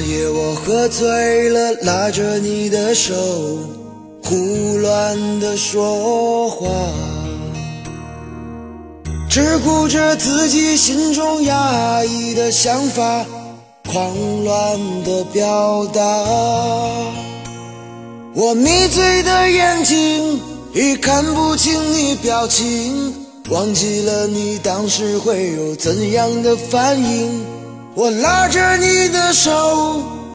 夜我喝醉了拉着你的手，胡乱的说话，只顾着自己心中压抑的想法，狂乱的表达。我迷醉的眼睛已看不清你表情，忘记了你当时会有怎样的反应。我拉着你的手。